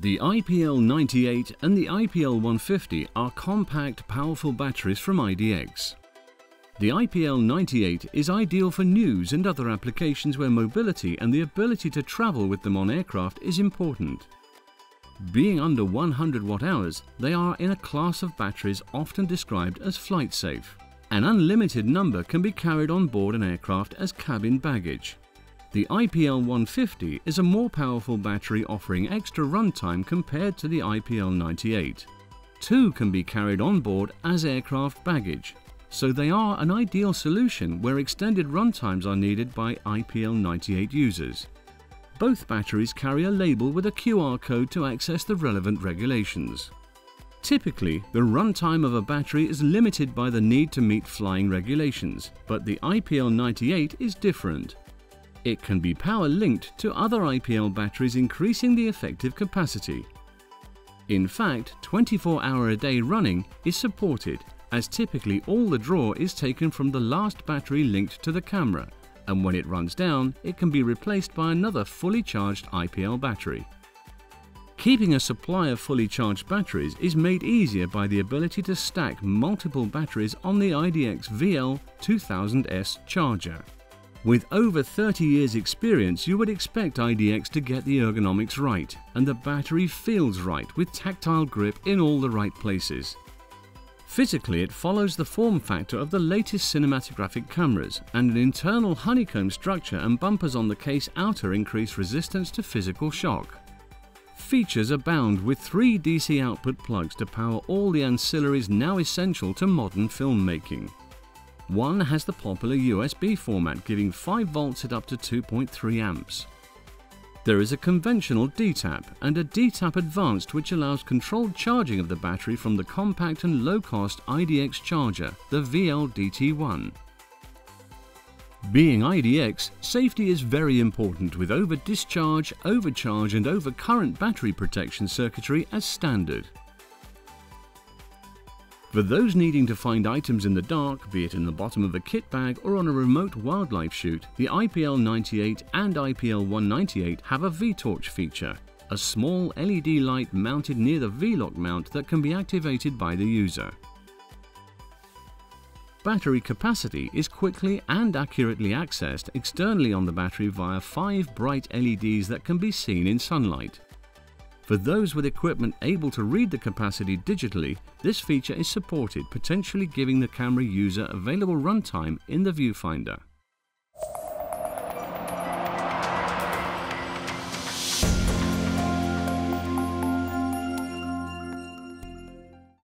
The IPL98 and the IPL150 are compact, powerful batteries from IDX. The IPL98 is ideal for news and other applications where mobility and the ability to travel with them on aircraft is important. Being under 100 watt hours, they are in a class of batteries often described as flight safe. An unlimited number can be carried on board an aircraft as cabin baggage. The IPL150 is a more powerful battery offering extra runtime compared to the IPL98. Two can be carried on board as aircraft baggage, so they are an ideal solution where extended runtimes are needed by IPL98 users. Both batteries carry a label with a QR code to access the relevant regulations. Typically, the runtime of a battery is limited by the need to meet flying regulations, but the IPL98 is different. It can be power linked to other IPL batteries increasing the effective capacity. In fact, 24 hour a day running is supported as typically all the draw is taken from the last battery linked to the camera and when it runs down it can be replaced by another fully charged IPL battery. Keeping a supply of fully charged batteries is made easier by the ability to stack multiple batteries on the IDX VL 2000S charger. With over 30 years experience, you would expect IDX to get the ergonomics right and the battery feels right with tactile grip in all the right places. Physically, it follows the form factor of the latest cinematographic cameras and an internal honeycomb structure and bumpers on the case outer increase resistance to physical shock. Features abound with three DC output plugs to power all the ancillaries now essential to modern filmmaking. One has the popular USB format giving 5 volts at up to 2.3 amps. There is a conventional DTAP and a DTAP Advanced which allows controlled charging of the battery from the compact and low-cost IDX charger, the VL-DT1. Being IDX, safety is very important with over-discharge, overcharge and over-current battery protection circuitry as standard. For those needing to find items in the dark, be it in the bottom of a kit bag or on a remote wildlife shoot, the IPL98 and IPL198 have a V-torch feature, a small LED light mounted near the V-lock mount that can be activated by the user. Battery capacity is quickly and accurately accessed externally on the battery via five bright LEDs that can be seen in sunlight. For those with equipment able to read the capacity digitally, this feature is supported, potentially giving the camera user available runtime in the viewfinder.